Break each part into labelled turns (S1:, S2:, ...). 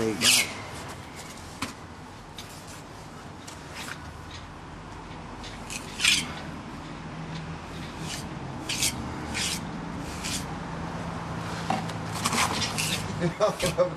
S1: big guy.
S2: Ja, vad har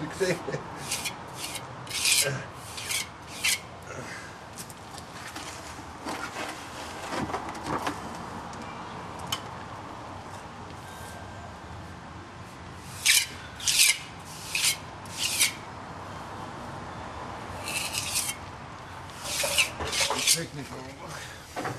S2: Schick nicht warum?